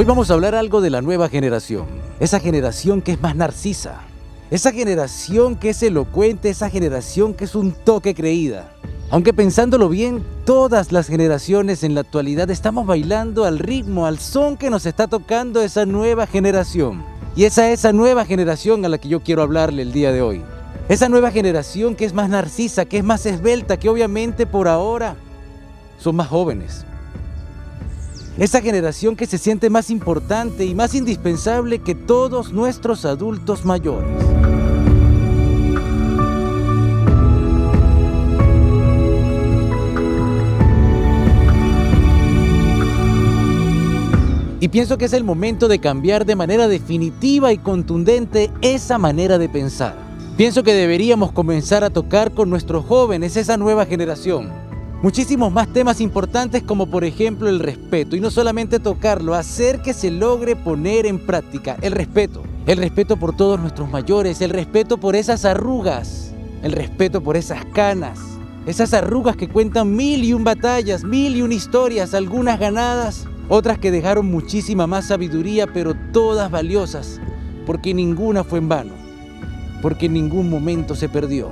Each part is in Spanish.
Hoy vamos a hablar algo de la nueva generación, esa generación que es más narcisa, esa generación que es elocuente, esa generación que es un toque creída. Aunque pensándolo bien, todas las generaciones en la actualidad estamos bailando al ritmo, al son que nos está tocando esa nueva generación. Y esa es esa nueva generación a la que yo quiero hablarle el día de hoy. Esa nueva generación que es más narcisa, que es más esbelta, que obviamente por ahora son más jóvenes. Esa generación que se siente más importante y más indispensable que todos nuestros adultos mayores. Y pienso que es el momento de cambiar de manera definitiva y contundente esa manera de pensar. Pienso que deberíamos comenzar a tocar con nuestros jóvenes esa nueva generación. Muchísimos más temas importantes como por ejemplo el respeto. Y no solamente tocarlo, hacer que se logre poner en práctica. El respeto. El respeto por todos nuestros mayores, el respeto por esas arrugas, el respeto por esas canas, esas arrugas que cuentan mil y un batallas, mil y un historias, algunas ganadas, otras que dejaron muchísima más sabiduría, pero todas valiosas, porque ninguna fue en vano, porque en ningún momento se perdió.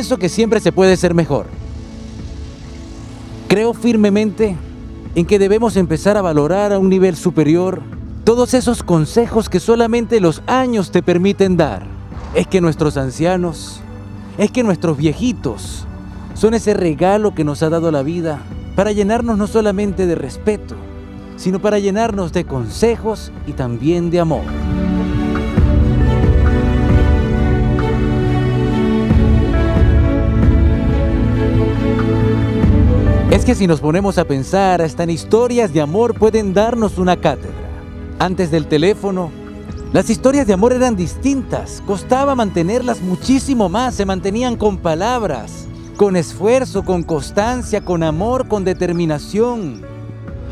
Que siempre se puede ser mejor. Creo firmemente en que debemos empezar a valorar a un nivel superior todos esos consejos que solamente los años te permiten dar. Es que nuestros ancianos, es que nuestros viejitos son ese regalo que nos ha dado la vida para llenarnos no solamente de respeto, sino para llenarnos de consejos y también de amor. Es que si nos ponemos a pensar, hasta en historias de amor pueden darnos una cátedra. Antes del teléfono, las historias de amor eran distintas, costaba mantenerlas muchísimo más, se mantenían con palabras, con esfuerzo, con constancia, con amor, con determinación.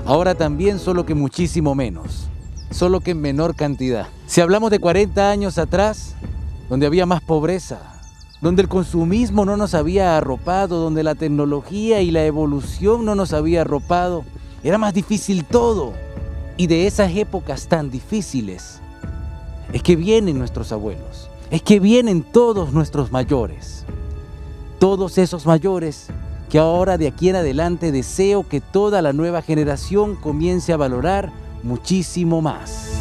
Ahora también solo que muchísimo menos, solo que en menor cantidad. Si hablamos de 40 años atrás, donde había más pobreza, donde el consumismo no nos había arropado, donde la tecnología y la evolución no nos había arropado, era más difícil todo. Y de esas épocas tan difíciles es que vienen nuestros abuelos, es que vienen todos nuestros mayores, todos esos mayores que ahora de aquí en adelante deseo que toda la nueva generación comience a valorar muchísimo más.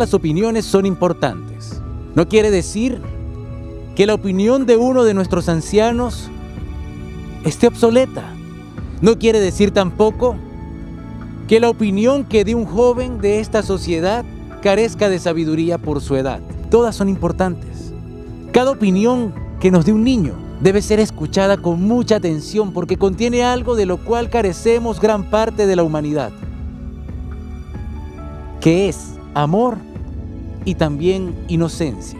Las opiniones son importantes. No quiere decir que la opinión de uno de nuestros ancianos esté obsoleta. No quiere decir tampoco que la opinión que de un joven de esta sociedad carezca de sabiduría por su edad. Todas son importantes. Cada opinión que nos dé un niño debe ser escuchada con mucha atención porque contiene algo de lo cual carecemos gran parte de la humanidad, que es amor y también inocencia.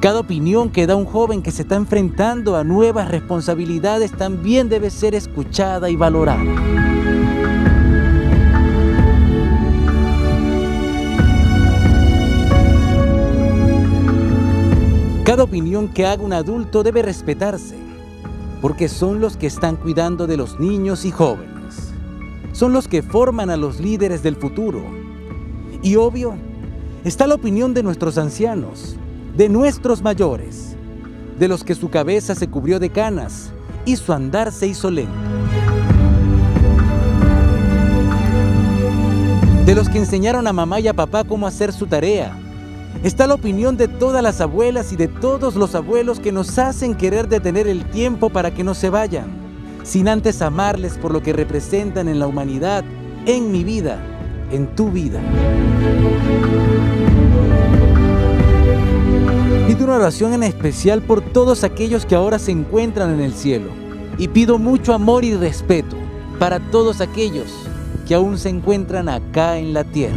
Cada opinión que da un joven que se está enfrentando a nuevas responsabilidades también debe ser escuchada y valorada. Cada opinión que haga un adulto debe respetarse, porque son los que están cuidando de los niños y jóvenes. Son los que forman a los líderes del futuro y obvio, está la opinión de nuestros ancianos, de nuestros mayores, de los que su cabeza se cubrió de canas y su andar se hizo lento. De los que enseñaron a mamá y a papá cómo hacer su tarea. Está la opinión de todas las abuelas y de todos los abuelos que nos hacen querer detener el tiempo para que no se vayan, sin antes amarles por lo que representan en la humanidad, en mi vida en tu vida. Una oración en especial por todos aquellos que ahora se encuentran en el cielo. Y pido mucho amor y respeto para todos aquellos que aún se encuentran acá en la tierra.